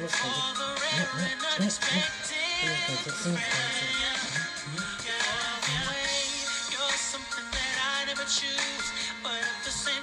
You're something that I never choose, but at the same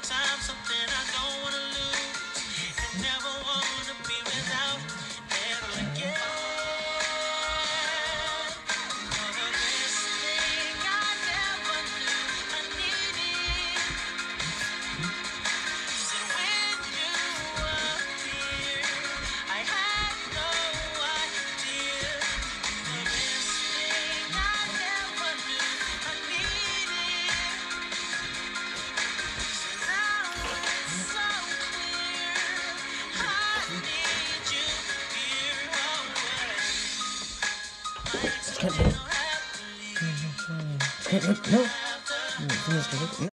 Can't. No.